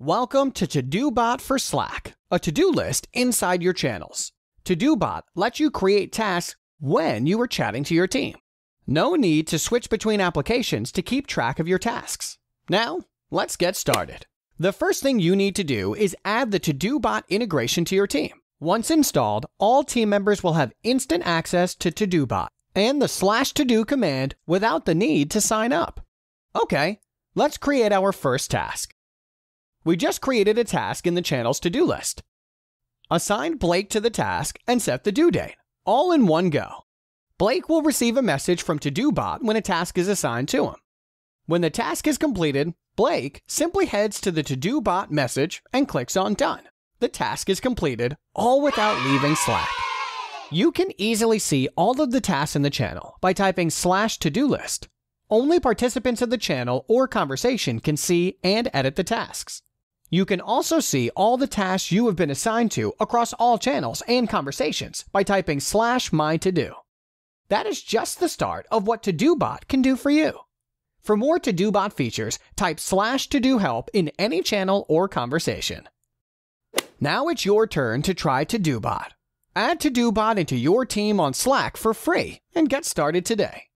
Welcome to ToDoBot for Slack, a to-do list inside your channels. ToDoBot lets you create tasks when you are chatting to your team. No need to switch between applications to keep track of your tasks. Now, let's get started. The first thing you need to do is add the ToDoBot integration to your team. Once installed, all team members will have instant access to ToDoBot and the slash to-do command without the need to sign up. Okay, let's create our first task. We just created a task in the channel's to-do list. Assign Blake to the task and set the due date, all in one go. Blake will receive a message from ToDoBot when a task is assigned to him. When the task is completed, Blake simply heads to the ToDoBot message and clicks on Done. The task is completed, all without leaving Slack. You can easily see all of the tasks in the channel by typing slash to-do list. Only participants of the channel or conversation can see and edit the tasks. You can also see all the tasks you have been assigned to across all channels and conversations by typing slash my to do. That is just the start of what ToDoBot can do for you. For more ToDoBot features, type slash to do help in any channel or conversation. Now it's your turn to try ToDoBot. Add ToDoBot into your team on Slack for free and get started today.